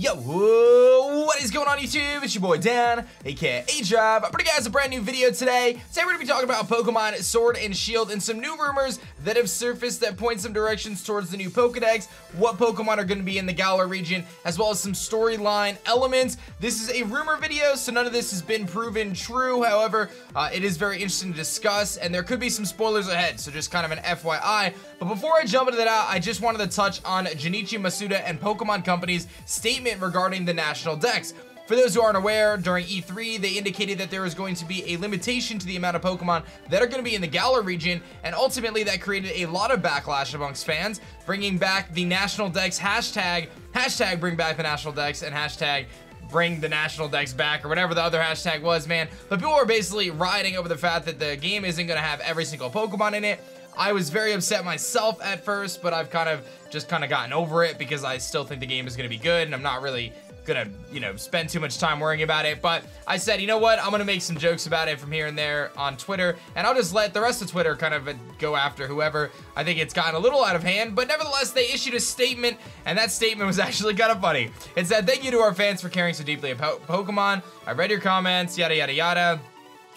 Yo, what is going on YouTube? It's your boy Dan, aka. I'm bringing you guys a brand new video today. Today we're going to be talking about Pokemon Sword and Shield and some new rumors that have surfaced that point some directions towards the new Pokedex, what Pokemon are going to be in the Galar region, as well as some storyline elements. This is a rumor video, so none of this has been proven true. However, uh, it is very interesting to discuss, and there could be some spoilers ahead, so just kind of an FYI. But before I jump into that, I just wanted to touch on Junichi Masuda and Pokemon Company's statement regarding the national dex. For those who aren't aware, during E3, they indicated that there was going to be a limitation to the amount of Pokemon that are going to be in the Galar region, and ultimately that created a lot of backlash amongst fans, bringing back the National Dex hashtag, hashtag bring back the National Dex, and hashtag bring the national dex back or whatever the other hashtag was, man. But people were basically rioting over the fact that the game isn't going to have every single Pokemon in it. I was very upset myself at first, but I've kind of just kind of gotten over it because I still think the game is going to be good and I'm not really gonna, you know, spend too much time worrying about it. But I said, you know what? I'm gonna make some jokes about it from here and there on Twitter, and I'll just let the rest of Twitter kind of go after whoever. I think it's gotten a little out of hand, but nevertheless, they issued a statement, and that statement was actually kind of funny. It said, thank you to our fans for caring so deeply about Pokemon. I read your comments, yada, yada, yada.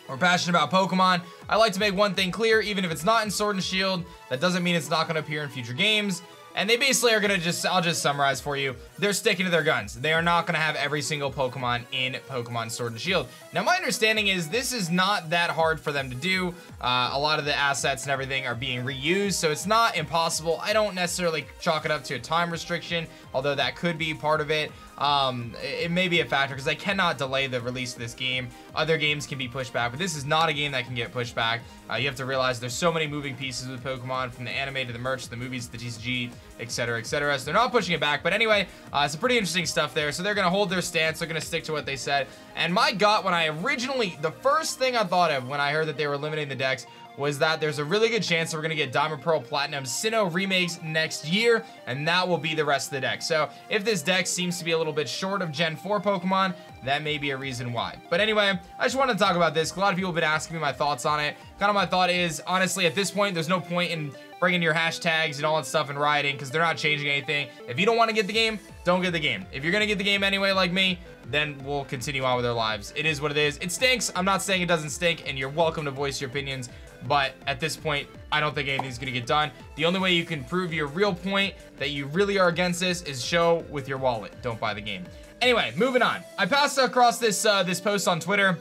We're passionate about Pokemon. I like to make one thing clear, even if it's not in Sword and Shield, that doesn't mean it's not going to appear in future games. And they basically are to just, I'll just summarize for you. They're sticking to their guns. They are not to have every single Pokemon in Pokemon Sword and Shield. Now, my understanding is this is not that hard for them to do. Uh, a lot of the assets and everything are being reused, so it's not impossible. I don't necessarily chalk it up to a time restriction, although that could be part of it um, it may be a factor because I cannot delay the release of this game. Other games can be pushed back, but this is not a game that can get pushed back. Uh, you have to realize there's so many moving pieces with Pokemon, from the anime to the merch, the movies, the TCG, etc., etc. So they're not pushing it back. But anyway, uh, some pretty interesting stuff there. So they're going to hold their stance. They're going to stick to what they said. And my gut, when I originally, the first thing I thought of when I heard that they were limiting the dex was that there's a really good chance that we're to get Diamond Pearl Platinum Sinnoh remakes next year, and that will be the rest of the deck. So if this deck seems to be a little bit short of Gen 4 Pokemon, that may be a reason why. But anyway, I just wanted to talk about this. A lot of people have been asking me my thoughts on it. Kind of my thought is, honestly, at this point, there's no point in bringing your hashtags and all that stuff and rioting because they're not changing anything. If you don't want to get the game, don't get the game. If you're going to get the game anyway, like me, then we'll continue on with our lives. It is what it is. It stinks. I'm not saying it doesn't stink, and you're welcome to voice your opinions. But at this point, I don't think anything's to get done. The only way you can prove your real point that you really are against this is show with your wallet. Don't buy the game. Anyway, moving on. I passed across this uh, this post on Twitter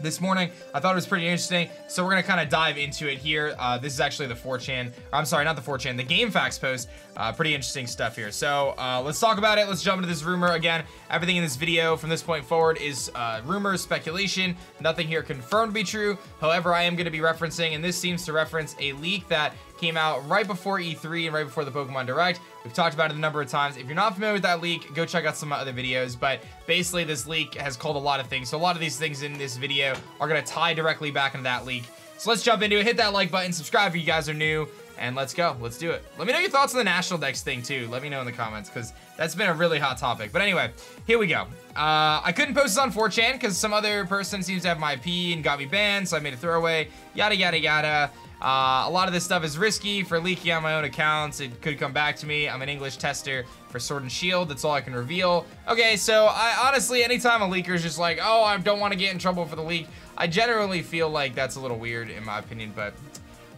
this morning. I thought it was pretty interesting, so we're gonna kind of dive into it here. Uh, this is actually the 4chan, I'm sorry, not the 4chan, the GameFAQs post. Uh, pretty interesting stuff here. So uh, let's talk about it. Let's jump into this rumor again. Everything in this video from this point forward is uh, rumors, speculation. Nothing here confirmed to be true. However, I am gonna be referencing, and this seems to reference a leak that came out right before E3 and right before the Pokemon Direct. We've talked about it a number of times. If you're not familiar with that leak, go check out some other videos. But basically, this leak has called a lot of things. So a lot of these things in this video are going to tie directly back into that leak. So let's jump into it. Hit that like button, subscribe if you guys are new, and let's go. Let's do it. Let me know your thoughts on the National Dex thing, too. Let me know in the comments, because that's been a really hot topic. But anyway, here we go. Uh, I couldn't post this on 4chan, because some other person seems to have my IP and got me banned, so I made a throwaway. Yada, yada, yada. Uh, a lot of this stuff is risky for leaking on my own accounts. It could come back to me. I'm an English tester for Sword and Shield. That's all I can reveal. Okay, so I honestly, anytime a leaker is just like, oh, I don't want to get in trouble for the leak, I generally feel like that's a little weird in my opinion, but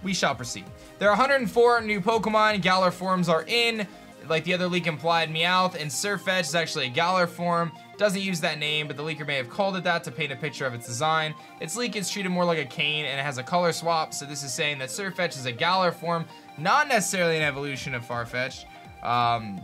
we shall proceed. There are 104 new Pokemon. Galar forms are in. Like the other leak implied, Meowth and Sirfetch'd is actually a Galar form. Doesn't use that name, but the leaker may have called it that to paint a picture of its design. Its leek is treated more like a cane and it has a color swap, so this is saying that Sirfetch'd is a Galar form, not necessarily an evolution of Farfetch, um,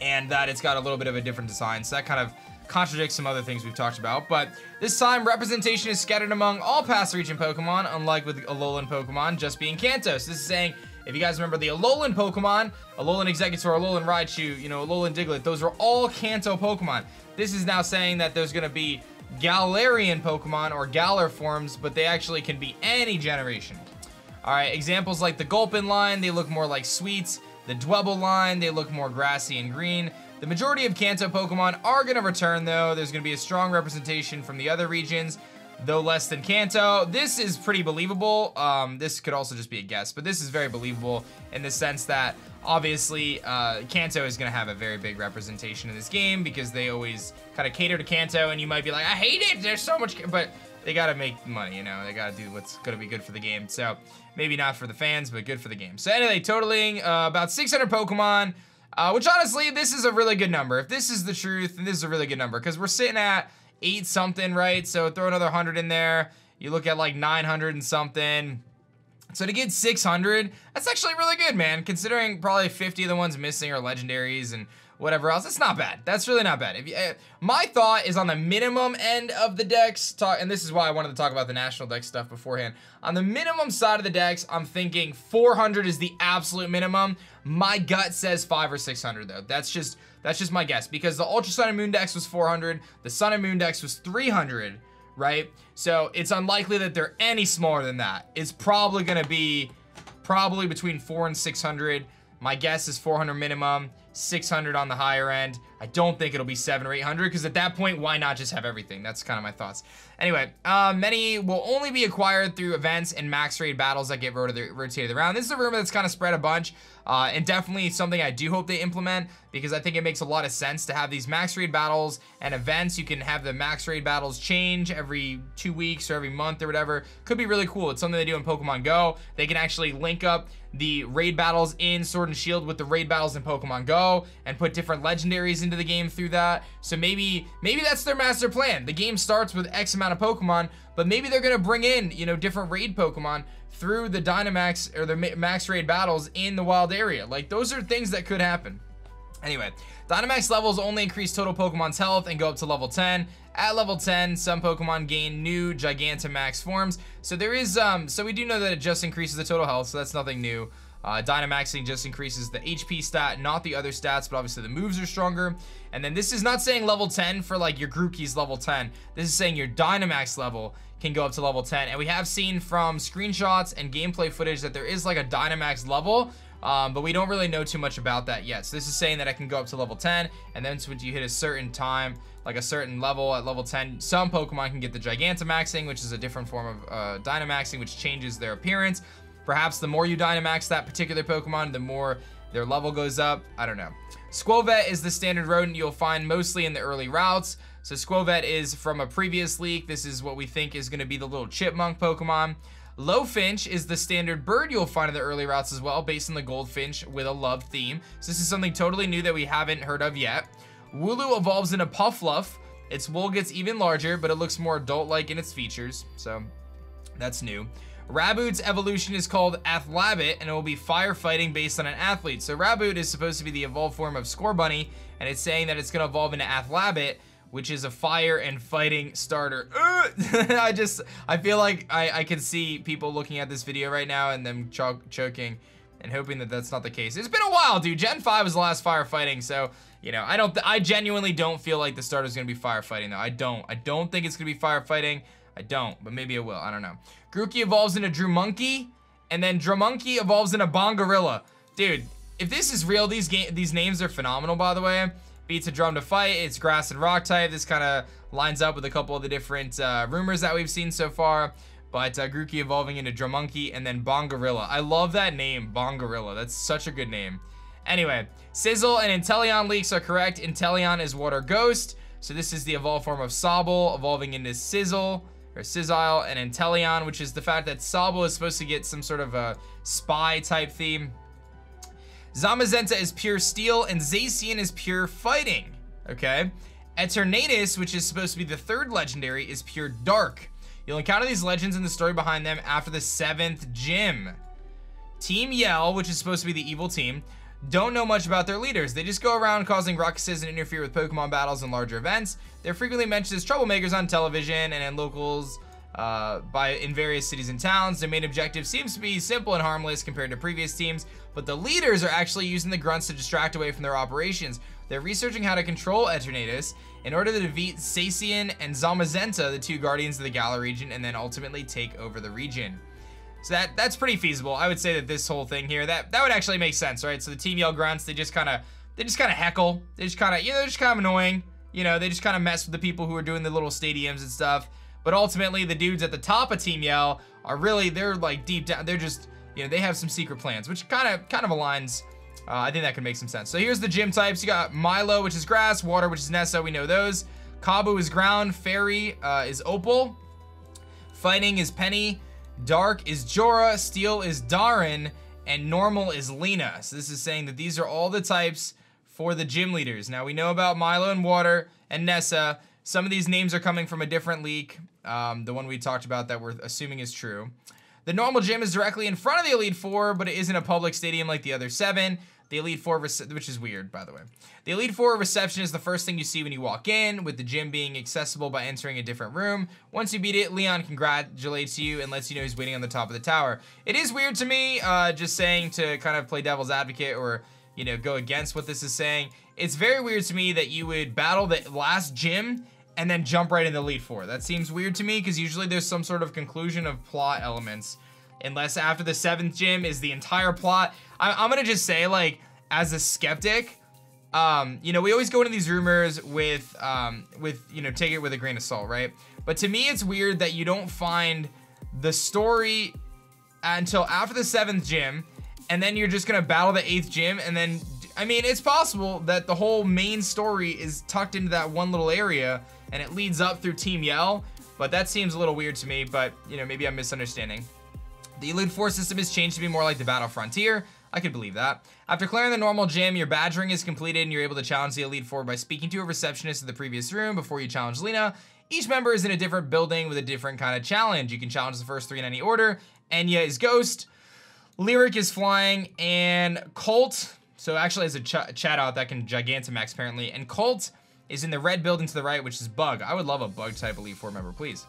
and that it's got a little bit of a different design, so that kind of contradicts some other things we've talked about, but this time representation is scattered among all past region Pokemon, unlike with Alolan Pokemon just being Kanto. So this is saying if you guys remember the Alolan Pokemon, Alolan Exeggutor, Alolan Raichu, you know, Alolan Diglett, those are all Kanto Pokemon. This is now saying that there's going to be Galarian Pokemon or Galar forms, but they actually can be any generation. Alright, examples like the Gulpin line, they look more like sweets. The Dwebble line, they look more grassy and green. The majority of Kanto Pokemon are going to return though. There's going to be a strong representation from the other regions. Though less than Kanto. This is pretty believable. Um, this could also just be a guess, but this is very believable in the sense that obviously uh, Kanto is going to have a very big representation in this game because they always kind of cater to Kanto, and you might be like, I hate it. There's so much, but they got to make money, you know. They got to do what's going to be good for the game. So maybe not for the fans, but good for the game. So anyway, totaling uh, about 600 Pokemon. Uh, which honestly, this is a really good number. If this is the truth, then this is a really good number because we're sitting at eight something, right? So throw another 100 in there. You look at like 900 and something. So to get 600, that's actually really good, man. Considering probably 50 of the ones missing are legendaries and whatever else. It's not bad. That's really not bad. If you, uh, my thought is on the minimum end of the decks, talk, and this is why I wanted to talk about the national deck stuff beforehand. On the minimum side of the decks, I'm thinking 400 is the absolute minimum. My gut says five or 600 though. That's just that's just my guess because the Ultra Sun and Moon Dex was 400, the Sun and Moon Dex was 300, right? So it's unlikely that they're any smaller than that. It's probably gonna be probably between four and 600. My guess is 400 minimum, 600 on the higher end. I don't think it'll be seven or 800 because at that point, why not just have everything? That's kind of my thoughts. Anyway, uh, many will only be acquired through events and max raid battles that get rotated around. This is a rumor that's kind of spread a bunch. Uh, and definitely something I do hope they implement because I think it makes a lot of sense to have these max raid battles and events. You can have the max raid battles change every two weeks or every month or whatever. Could be really cool. It's something they do in Pokemon Go. They can actually link up the raid battles in Sword and Shield with the raid battles in Pokemon Go and put different legendaries into the game through that. So maybe maybe that's their master plan. The game starts with X amount of Pokemon, but maybe they're gonna bring in, you know, different raid Pokemon through the Dynamax or the max raid battles in the wild area. Like those are things that could happen. Anyway, Dynamax levels only increase total Pokemon's health and go up to level 10. At level 10, some Pokemon gain new Gigantamax forms. So there is, um, so we do know that it just increases the total health, so that's nothing new. Uh, Dynamaxing just increases the HP stat, not the other stats, but obviously the moves are stronger. And then this is not saying level 10 for like your Grookey's level 10. This is saying your Dynamax level can go up to level 10. And we have seen from screenshots and gameplay footage that there is like a Dynamax level, um, but we don't really know too much about that yet. So this is saying that I can go up to level 10, and then once you hit a certain time, like a certain level at level 10, some Pokemon can get the Gigantamaxing, which is a different form of uh, Dynamaxing, which changes their appearance. Perhaps the more you Dynamax that particular Pokemon, the more their level goes up. I don't know. Skwovet is the standard rodent you'll find mostly in the early routes. So Skwovet is from a previous leak. This is what we think is going to be the little chipmunk Pokemon. Lowfinch is the standard bird you'll find in the early routes as well, based on the Goldfinch with a love theme. So this is something totally new that we haven't heard of yet. Wooloo evolves into Puffluff. Its wool gets even larger, but it looks more adult-like in its features, so that's new. Raboot's evolution is called Athlabit, and it will be firefighting based on an athlete. So Raboot is supposed to be the evolved form of Scorbunny, and it's saying that it's going to evolve into Athlabit, which is a fire and fighting starter. I just, I feel like I, I can see people looking at this video right now and them cho choking and hoping that that's not the case. It's been a while, dude. Gen 5 was the last firefighting, so, you know, I don't, I genuinely don't feel like the starter is going to be firefighting, though. I don't. I don't think it's going to be firefighting. I don't, but maybe it will. I don't know. Grookey evolves into Drumonkey, and then Drumonkey evolves into Bongorilla. Dude, if this is real, these game these names are phenomenal, by the way. Beats a drum to fight. It's grass and rock type. This kind of lines up with a couple of the different uh, rumors that we've seen so far. But uh, Grookey evolving into Drumonkey and then Bongorilla. I love that name, Bongorilla. That's such a good name. Anyway, Sizzle and Inteleon leaks are correct. Inteleon is Water Ghost. So this is the evolved form of Sobble evolving into Sizzle or and Inteleon, which is the fact that Sobble is supposed to get some sort of a spy type theme. Zamazenta is pure steel, and Zacian is pure fighting, okay? Eternatus, which is supposed to be the third legendary, is pure dark. You'll encounter these legends and the story behind them after the seventh gym. Team Yell, which is supposed to be the evil team, don't know much about their leaders. They just go around causing ruckuses and interfere with Pokemon battles and larger events. They're frequently mentioned as troublemakers on television and in locals uh, by in various cities and towns. Their main objective seems to be simple and harmless compared to previous teams, but the leaders are actually using the grunts to distract away from their operations. They're researching how to control Eternatus in order to defeat Zacian and Zamazenta, the two guardians of the Galar region, and then ultimately take over the region. So that that's pretty feasible. I would say that this whole thing here, that that would actually make sense, right? So the Team Yell grunts, they just kind of they just kind of heckle. They just kind of, you know, they're just kind of annoying. You know, they just kind of mess with the people who are doing the little stadiums and stuff but ultimately the dudes at the top of Team Yell are really, they're like deep down, they're just, you know, they have some secret plans, which kind of, kind of aligns uh, I think that could make some sense. So here's the gym types. You got Milo, which is grass, water, which is Nessa. We know those. Kabu is ground, fairy uh, is opal, fighting is Penny, dark is Jora, steel is Darin, and normal is Lena. So this is saying that these are all the types for the gym leaders. Now we know about Milo and water and Nessa. Some of these names are coming from a different leak. Um, the one we talked about that we're assuming is true. The normal gym is directly in front of the Elite Four, but it isn't a public stadium like the other seven. The Elite Four, which is weird, by the way. The Elite Four reception is the first thing you see when you walk in, with the gym being accessible by entering a different room. Once you beat it, Leon congratulates you and lets you know he's waiting on the top of the tower. It is weird to me, uh, just saying to kind of play devil's advocate or, you know, go against what this is saying. It's very weird to me that you would battle the last gym and then jump right in the Elite Four. That seems weird to me because usually there's some sort of conclusion of plot elements unless after the seventh gym is the entire plot. I am gonna just say, like, as a skeptic, um, you know, we always go into these rumors with, um, with, you know, take it with a grain of salt, right? But to me, it's weird that you don't find the story until after the seventh gym, and then you're just gonna battle the eighth gym, and then, I mean, it's possible that the whole main story is tucked into that one little area, and it leads up through Team Yell, but that seems a little weird to me, but, you know, maybe I'm misunderstanding. The Elite Four system has changed to be more like the Battle Frontier. I could believe that. After clearing the normal gym, your badgering is completed and you're able to challenge the Elite Four by speaking to a receptionist in the previous room before you challenge Lena. Each member is in a different building with a different kind of challenge. You can challenge the first three in any order. Enya is Ghost, Lyric is Flying, and Colt, so actually as a ch chat out that can Gigantamax apparently, and Colt is in the red building to the right, which is Bug. I would love a Bug type Elite Four member, please.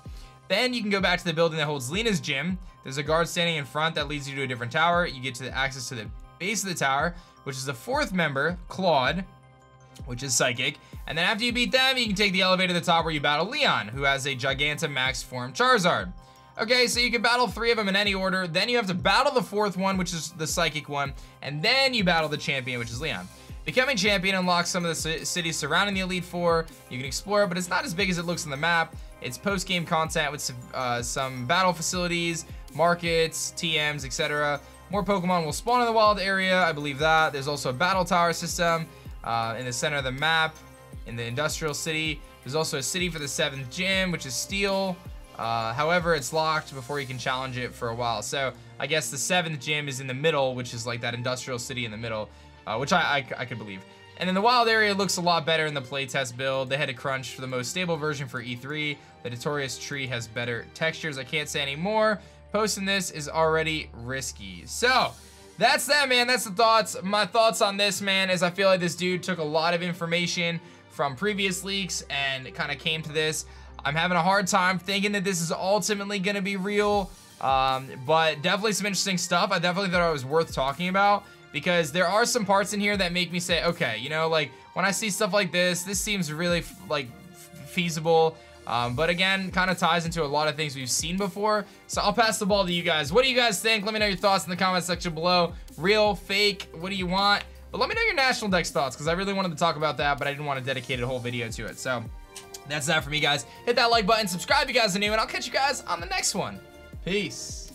Then you can go back to the building that holds Lena's gym. There's a guard standing in front that leads you to a different tower. You get to the access to the base of the tower, which is the fourth member, Claude, which is Psychic. And then after you beat them, you can take the elevator to the top where you battle Leon, who has a Gigantamax form Charizard. Okay, so you can battle three of them in any order. Then you have to battle the fourth one, which is the Psychic one. And then you battle the champion, which is Leon. Becoming champion unlocks some of the cities surrounding the Elite Four. You can explore but it's not as big as it looks on the map. It's post-game content with uh, some battle facilities, markets, TMs, etc. More Pokemon will spawn in the wild area, I believe that. There's also a battle tower system uh, in the center of the map, in the industrial city. There's also a city for the seventh gym, which is Steel. Uh, however, it's locked before you can challenge it for a while. So I guess the seventh gym is in the middle, which is like that industrial city in the middle, uh, which I, I, I could believe. And then the wild area looks a lot better in the playtest build. They had to crunch for the most stable version for E3. The Notorious tree has better textures. I can't say any more. Posting this is already risky. So, that's that, man. That's the thoughts. My thoughts on this, man, is I feel like this dude took a lot of information from previous leaks and kind of came to this. I'm having a hard time thinking that this is ultimately going to be real. Um, but definitely some interesting stuff. I definitely thought it was worth talking about because there are some parts in here that make me say, okay, you know, like when I see stuff like this, this seems really like feasible. Um, but again, kind of ties into a lot of things we've seen before. So I'll pass the ball to you guys. What do you guys think? Let me know your thoughts in the comment section below. Real, fake, what do you want? But let me know your National Dex thoughts because I really wanted to talk about that, but I didn't want to dedicate a whole video to it. So that's that for me, guys. Hit that like button, subscribe if you guys are new, and I'll catch you guys on the next one. Peace.